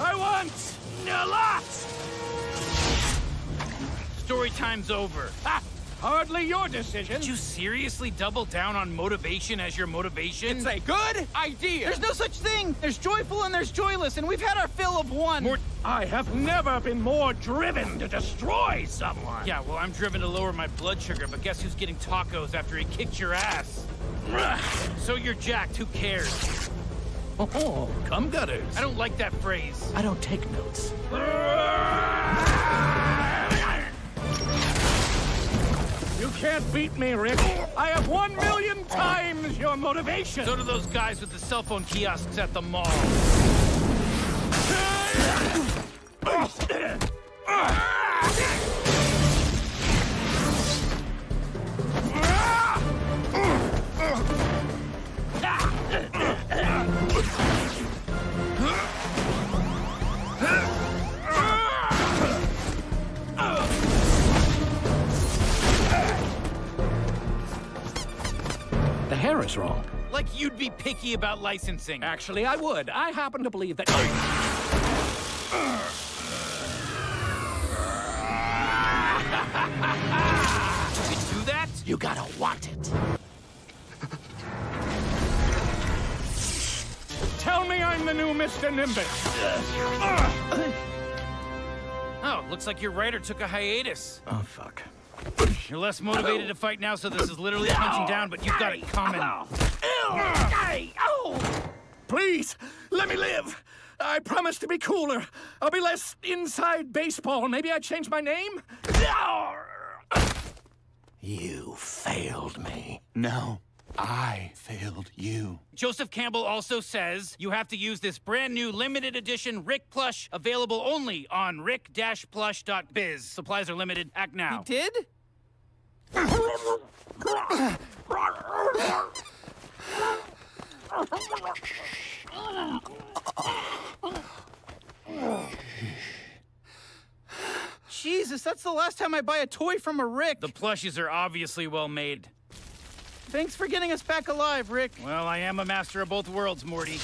I want a lot! Story time's over. Ha! Hardly your decision. Did you seriously double down on motivation as your motivation? It's a good idea. There's no such thing. There's joyful and there's joyless, and we've had our fill of one. More- I have never been more driven to destroy someone. Yeah, well, I'm driven to lower my blood sugar, but guess who's getting tacos after he kicked your ass? so you're jacked, who cares? Oh, come gutters. I don't like that phrase. I don't take notes. You can't beat me, Rick. I have one million times your motivation. So do those guys with the cell phone kiosks at the mall. Hair is wrong. Like you'd be picky about licensing. Actually, I would. I happen to believe that. You do that? You gotta want it. Tell me I'm the new Mr. Nimbus. Oh, looks like your writer took a hiatus. Oh, fuck. You're less motivated to fight now, so this is literally punching down, but you've got it coming. Please, let me live. I promise to be cooler. I'll be less inside baseball. Maybe I change my name? You failed me. No, I failed you. Joseph Campbell also says you have to use this brand new limited edition Rick plush available only on rick-plush.biz. Supplies are limited. Act now. He Did? Jesus, that's the last time I buy a toy from a Rick. The plushes are obviously well made. Thanks for getting us back alive, Rick. Well, I am a master of both worlds, Morty.